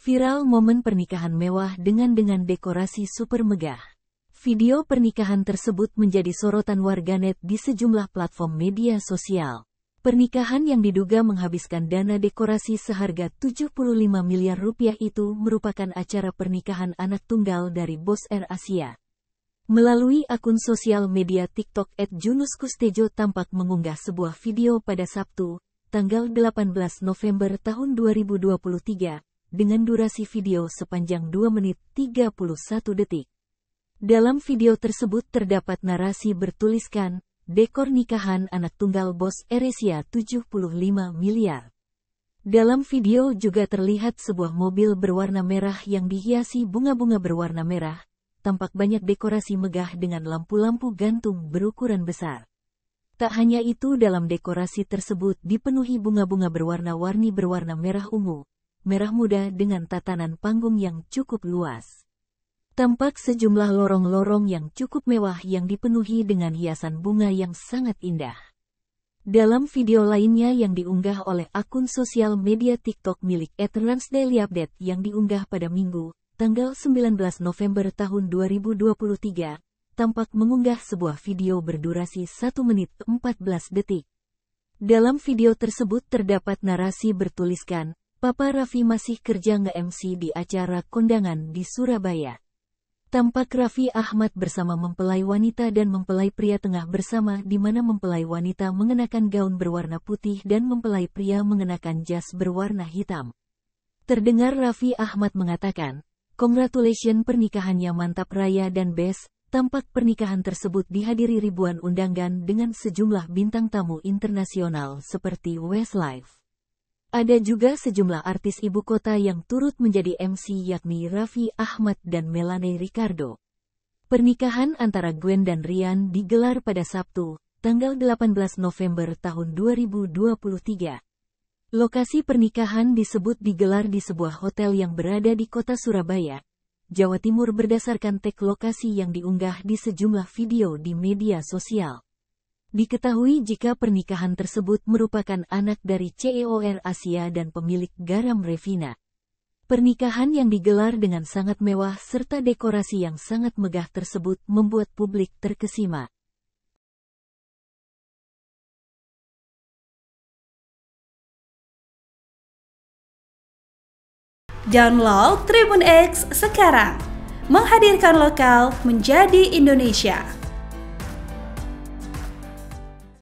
Viral momen pernikahan mewah dengan dengan dekorasi super megah. Video pernikahan tersebut menjadi sorotan warganet di sejumlah platform media sosial. Pernikahan yang diduga menghabiskan dana dekorasi seharga 75 miliar rupiah itu merupakan acara pernikahan anak tunggal dari bos Air Asia. Melalui akun sosial media TikTok at Junus Kustejo tampak mengunggah sebuah video pada Sabtu, tanggal 18 November tahun 2023, dengan durasi video sepanjang 2 menit 31 detik. Dalam video tersebut terdapat narasi bertuliskan, dekor nikahan anak tunggal bos Eresia 75 miliar. Dalam video juga terlihat sebuah mobil berwarna merah yang dihiasi bunga-bunga berwarna merah, tampak banyak dekorasi megah dengan lampu-lampu gantung berukuran besar. Tak hanya itu dalam dekorasi tersebut dipenuhi bunga-bunga berwarna-warni berwarna merah ungu, merah muda dengan tatanan panggung yang cukup luas. Tampak sejumlah lorong-lorong yang cukup mewah yang dipenuhi dengan hiasan bunga yang sangat indah. Dalam video lainnya yang diunggah oleh akun sosial media TikTok milik Eterans Daily Update yang diunggah pada Minggu, tanggal 19 November tahun 2023, tampak mengunggah sebuah video berdurasi 1 menit 14 detik. Dalam video tersebut terdapat narasi bertuliskan, Papa Raffi masih kerja nge-MC di acara kondangan di Surabaya. Tampak Raffi Ahmad bersama mempelai wanita dan mempelai pria tengah bersama di mana mempelai wanita mengenakan gaun berwarna putih dan mempelai pria mengenakan jas berwarna hitam. Terdengar Raffi Ahmad mengatakan, Congratulations pernikahannya mantap raya dan best, tampak pernikahan tersebut dihadiri ribuan undangan dengan sejumlah bintang tamu internasional seperti Westlife. Ada juga sejumlah artis ibu kota yang turut menjadi MC yakni Raffi Ahmad dan Melanie Ricardo. Pernikahan antara Gwen dan Rian digelar pada Sabtu, tanggal 18 November tahun 2023. Lokasi pernikahan disebut digelar di sebuah hotel yang berada di kota Surabaya, Jawa Timur berdasarkan tag lokasi yang diunggah di sejumlah video di media sosial. Diketahui jika pernikahan tersebut merupakan anak dari CEOR Asia dan pemilik garam Revina. Pernikahan yang digelar dengan sangat mewah serta dekorasi yang sangat megah tersebut membuat publik terkesima. Download Tribun X sekarang, menghadirkan lokal menjadi Indonesia.